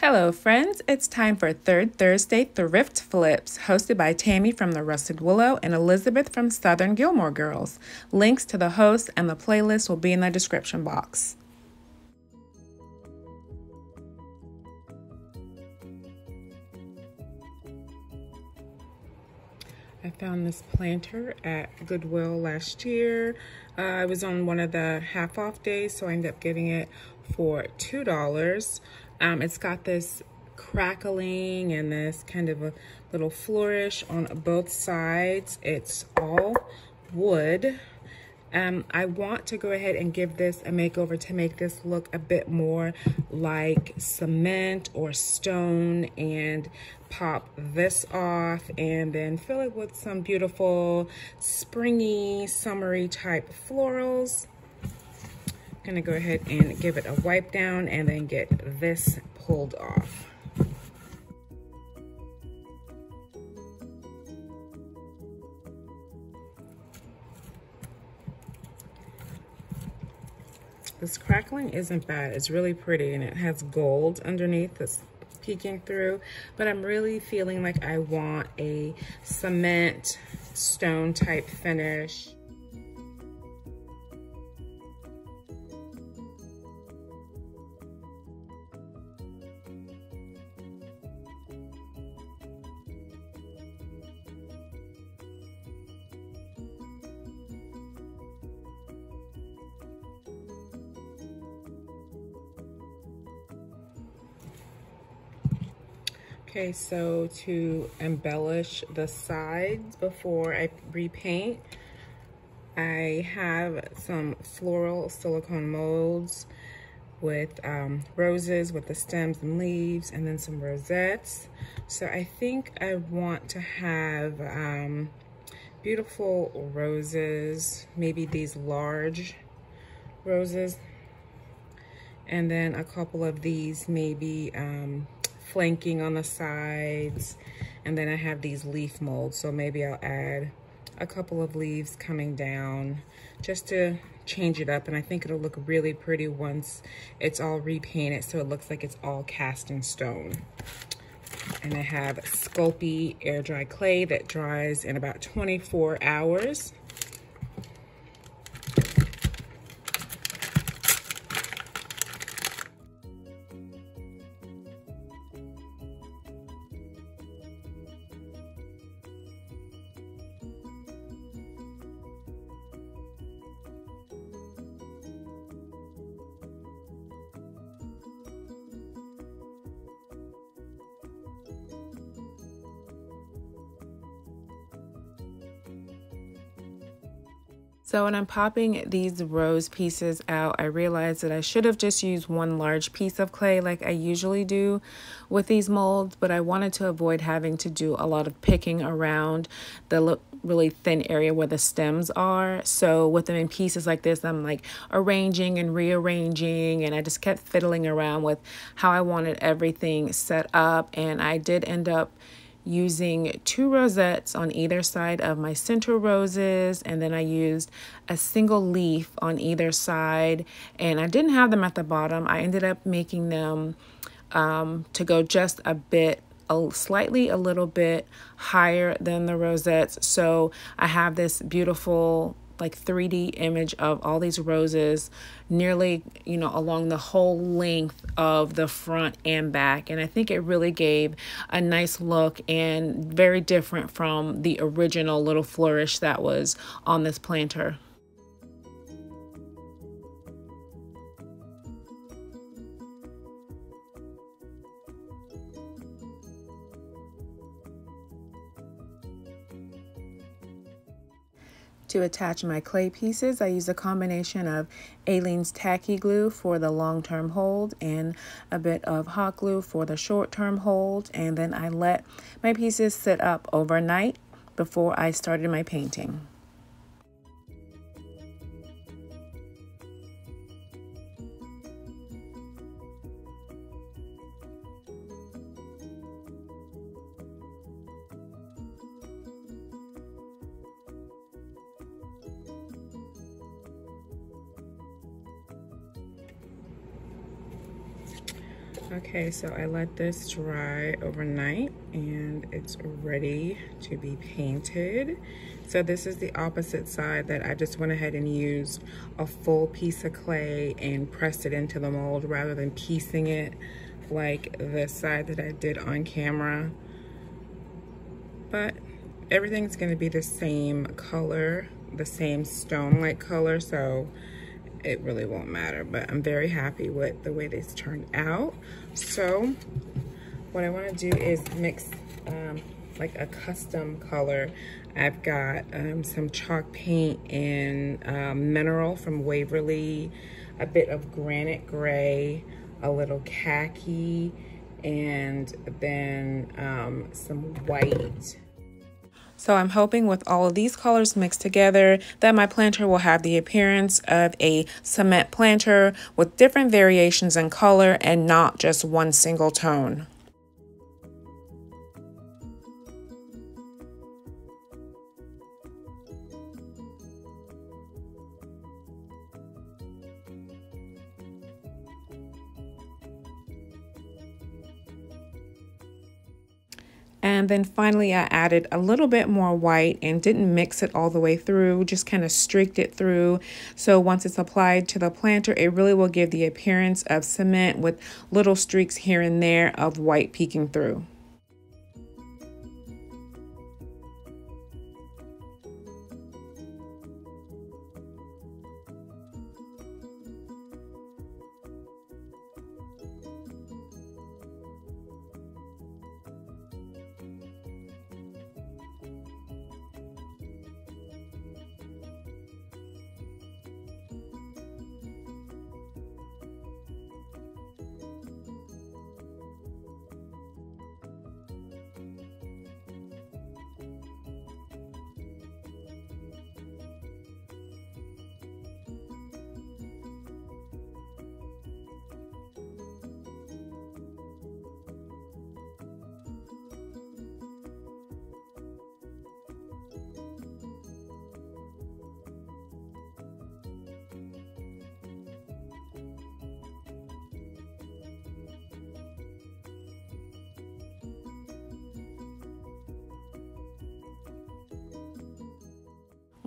Hello, friends. It's time for Third Thursday Thrift Flips, hosted by Tammie from the Rusted Willow and Elizabeth from Southern Gilmore Girls. Links to the host and the playlist will be in the description box. I found this planter at Goodwill last year. Uh, I was on one of the half off days, so I ended up getting it for $2. Um, it's got this crackling and this kind of a little flourish on both sides. It's all wood. Um, I want to go ahead and give this a makeover to make this look a bit more like cement or stone and pop this off and then fill it with some beautiful springy, summery type florals gonna go ahead and give it a wipe down and then get this pulled off. This crackling isn't bad. It's really pretty and it has gold underneath that's peeking through, but I'm really feeling like I want a cement stone type finish. Okay, so to embellish the sides before I repaint, I have some floral silicone molds with um, roses with the stems and leaves and then some rosettes. So I think I want to have um, beautiful roses, maybe these large roses, and then a couple of these maybe um, flanking on the sides. And then I have these leaf molds. So maybe I'll add a couple of leaves coming down just to change it up. And I think it'll look really pretty once it's all repainted. So it looks like it's all cast in stone. And I have Sculpey air dry clay that dries in about 24 hours. So when I'm popping these rose pieces out, I realized that I should have just used one large piece of clay like I usually do with these molds, but I wanted to avoid having to do a lot of picking around the really thin area where the stems are. So with them in pieces like this, I'm like arranging and rearranging and I just kept fiddling around with how I wanted everything set up and I did end up using two rosettes on either side of my center roses and then I used a single leaf on either side and I didn't have them at the bottom. I ended up making them um, to go just a bit a slightly a little bit higher than the rosettes so I have this beautiful like 3D image of all these roses nearly, you know, along the whole length of the front and back. And I think it really gave a nice look and very different from the original little flourish that was on this planter. To attach my clay pieces, I use a combination of Aleene's Tacky Glue for the long-term hold and a bit of hot glue for the short-term hold. And then I let my pieces sit up overnight before I started my painting. Okay, so I let this dry overnight and it's ready to be painted. So this is the opposite side that I just went ahead and used a full piece of clay and pressed it into the mold rather than piecing it like the side that I did on camera. But everything's gonna be the same color, the same stone-like color, so it really won't matter. But I'm very happy with the way this turned out. So what I wanna do is mix um, like a custom color. I've got um, some chalk paint and um, mineral from Waverly, a bit of granite gray, a little khaki, and then um, some white. So I'm hoping with all of these colors mixed together that my planter will have the appearance of a cement planter with different variations in color and not just one single tone. And then finally, I added a little bit more white and didn't mix it all the way through, just kind of streaked it through. So once it's applied to the planter, it really will give the appearance of cement with little streaks here and there of white peeking through.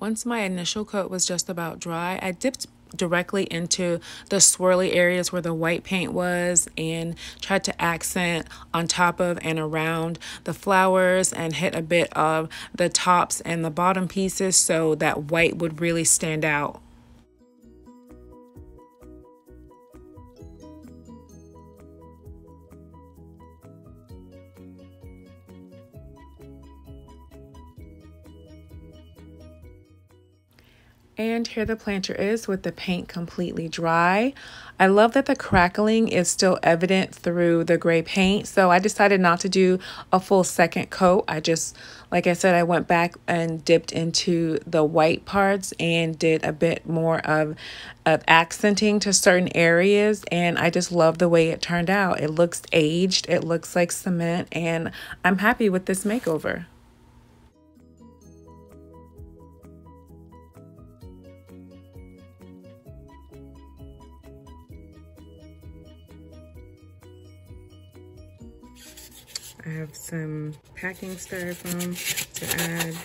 Once my initial coat was just about dry, I dipped directly into the swirly areas where the white paint was and tried to accent on top of and around the flowers and hit a bit of the tops and the bottom pieces so that white would really stand out. And here the planter is with the paint completely dry. I love that the crackling is still evident through the gray paint. So I decided not to do a full second coat. I just, like I said, I went back and dipped into the white parts and did a bit more of, of accenting to certain areas. And I just love the way it turned out. It looks aged. It looks like cement. And I'm happy with this makeover. I have some packing styrofoam to add.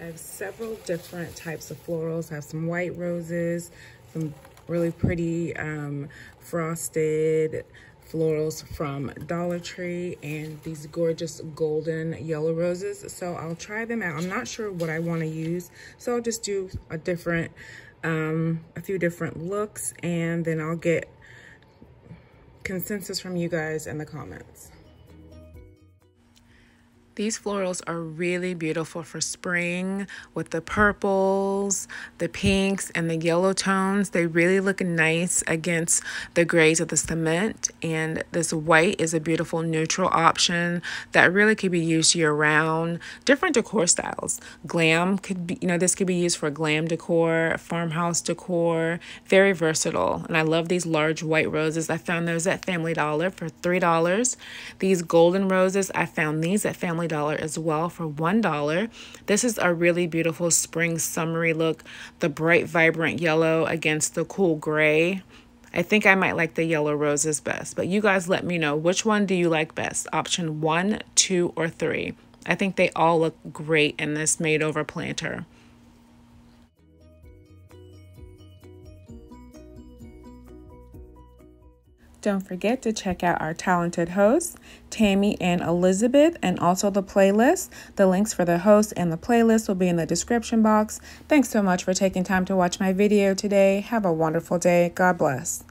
I have several different types of florals. I have some white roses, some really pretty um, frosted florals from Dollar Tree and these gorgeous golden yellow roses. So I'll try them out. I'm not sure what I want to use. So I'll just do a different, um, a few different looks and then I'll get consensus from you guys in the comments. These florals are really beautiful for spring with the purples, the pinks, and the yellow tones. They really look nice against the grays of the cement. And this white is a beautiful neutral option that really could be used year round. Different decor styles. Glam could be, you know, this could be used for glam decor, farmhouse decor. Very versatile. And I love these large white roses. I found those at Family Dollar for $3. These golden roses, I found these at Family Dollar as well for $1. This is a really beautiful spring summery look. The bright vibrant yellow against the cool gray. I think I might like the yellow roses best, but you guys let me know which one do you like best? Option one, two, or three. I think they all look great in this made over planter. Don't forget to check out our talented hosts, Tammie and Elizabeth, and also the playlist. The links for the host and the playlist will be in the description box. Thanks so much for taking time to watch my video today. Have a wonderful day. God bless.